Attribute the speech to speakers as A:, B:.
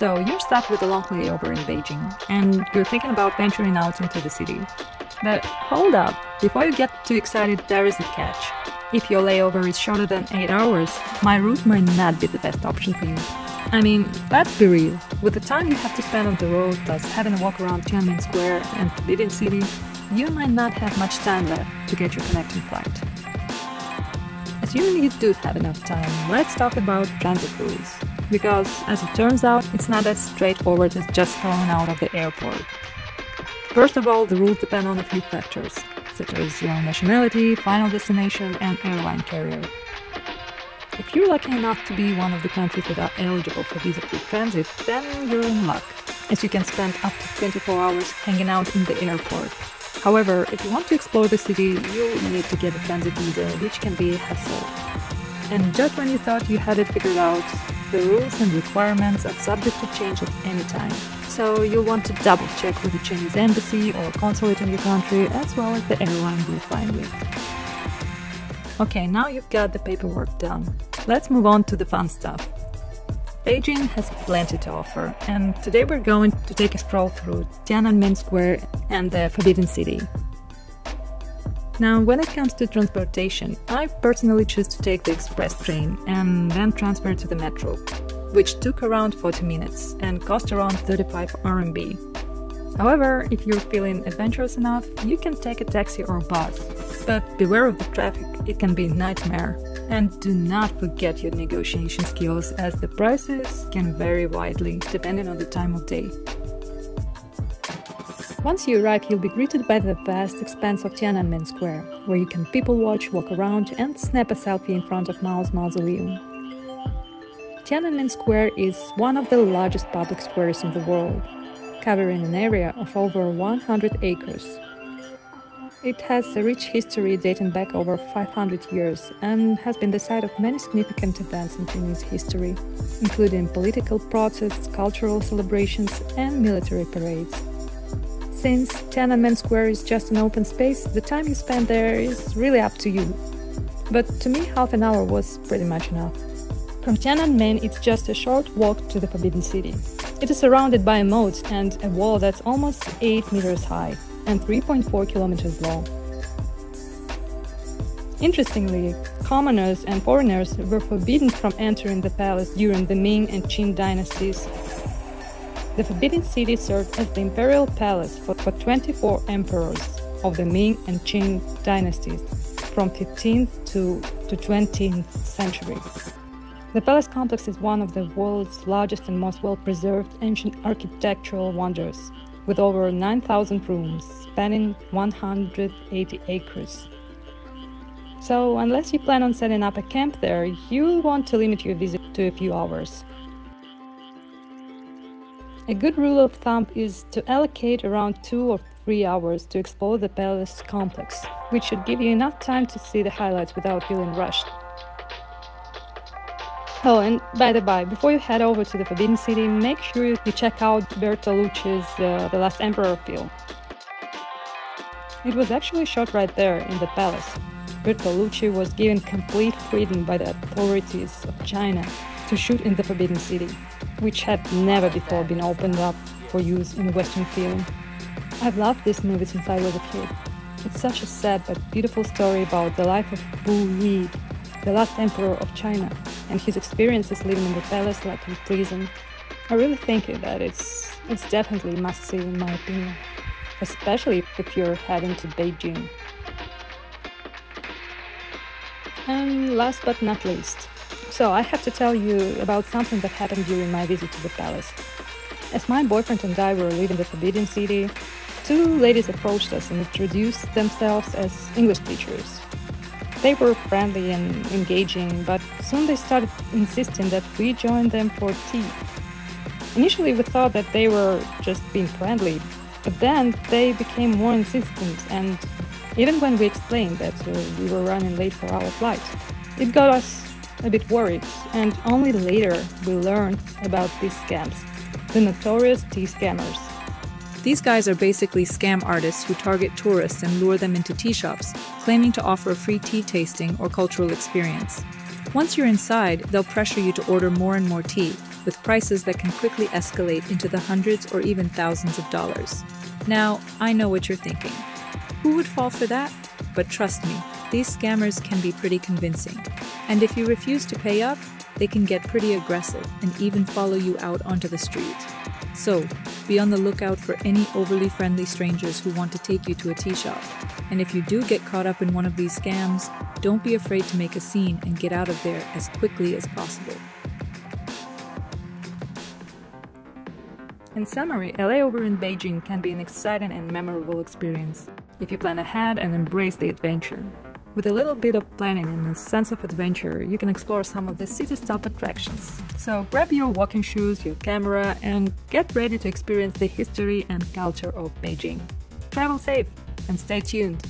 A: So you're stuck with a long layover in Beijing, and you're thinking about venturing out into the city. But hold up, before you get too excited, there is a catch. If your layover is shorter than 8 hours, my route might not be the best option for you. I mean, let's be real. With the time you have to spend on the road, plus having a walk around Tiananmen Square and Forbidden City, you might not have much time left to get your connecting flight. Assuming you do have enough time, let's talk about transit rules. Because, as it turns out, it's not as straightforward as just falling out of the airport. First of all, the rules depend on a few factors, such as your nationality, final destination, and airline carrier. If you're lucky enough to be one of the countries that are eligible for visa-free transit, then you're in luck, as you can spend up to 24 hours hanging out in the airport. However, if you want to explore the city, you'll need to get a transit visa, which can be a hassle. And just when you thought you had it figured out, the rules and requirements are subject to change at any time. So you'll want to double check with the Chinese embassy or consulate in your country, as well as the airline you're flying with. Okay, now you've got the paperwork done. Let's move on to the fun stuff. Beijing has plenty to offer, and today we're going to take a stroll through Tiananmen Square and the Forbidden City. Now, when it comes to transportation, I personally choose to take the express train and then transfer to the metro, which took around 40 minutes and cost around 35 RMB. However, if you're feeling adventurous enough, you can take a taxi or bus, but beware of the traffic, it can be a nightmare. And do not forget your negotiation skills as the prices can vary widely depending on the time of day. Once you arrive, you'll be greeted by the vast expanse of Tiananmen Square, where you can people watch, walk around, and snap a selfie in front of Mao's mausoleum. Tiananmen Square is one of the largest public squares in the world, covering an area of over 100 acres. It has a rich history dating back over 500 years and has been the site of many significant events in Chinese history, including political protests, cultural celebrations, and military parades. Since Tiananmen Square is just an open space, the time you spend there is really up to you. But to me, half an hour was pretty much enough. From Tiananmen, it's just a short walk to the Forbidden City. It is surrounded by a moat and a wall that's almost 8 meters high and 3.4 kilometers long. Interestingly, commoners and foreigners were forbidden from entering the palace during the Ming and Qing dynasties. The Forbidden City served as the imperial palace for, for 24 emperors of the Ming and Qing dynasties from 15th to, to 20th century. The palace complex is one of the world's largest and most well-preserved ancient architectural wonders, with over 9,000 rooms spanning 180 acres. So, unless you plan on setting up a camp there, you'll want to limit your visit to a few hours. A good rule of thumb is to allocate around 2 or 3 hours to explore the palace complex, which should give you enough time to see the highlights without feeling rushed. Oh, and by the by, before you head over to the Forbidden City, make sure you check out Bertolucci's uh, The Last Emperor film. It was actually shot right there in the palace. Bertolucci was given complete freedom by the authorities of China to shoot in the Forbidden City, which had never before been opened up for use in Western film. I've loved this movie since I was a kid. It's such a sad but beautiful story about the life of Pu Yi, the last emperor of China, and his experiences living in the palace like in prison. I really think that it's it's definitely must see in my opinion, especially if you're heading to Beijing. And last but not least, so I have to tell you about something that happened during my visit to the palace. As my boyfriend and I were leaving the Forbidden City, two ladies approached us and introduced themselves as English teachers. They were friendly and engaging, but soon they started insisting that we join them for tea. Initially, we thought that they were just being friendly, but then they became more insistent, and even when we explained that uh, we were running late for our flight, it got us a bit worried, and only later we learned about these scams, the notorious tea scammers.
B: These guys are basically scam artists who target tourists and lure them into tea shops, claiming to offer a free tea tasting or cultural experience. Once you're inside, they'll pressure you to order more and more tea, with prices that can quickly escalate into the hundreds or even thousands of dollars. Now, I know what you're thinking. Who would fall for that? But trust me, these scammers can be pretty convincing. And if you refuse to pay up, they can get pretty aggressive and even follow you out onto the street. So, be on the lookout for any overly friendly strangers who want to take you to a tea shop. And if you do get caught up in one of these scams, don't be afraid to make a scene and get out of there as quickly as possible.
A: In summary, a layover in Beijing can be an exciting and memorable experience if you plan ahead and embrace the adventure. With a little bit of planning and a sense of adventure, you can explore some of the city's top attractions. So grab your walking shoes, your camera, and get ready to experience the history and culture of Beijing. Travel safe and stay tuned.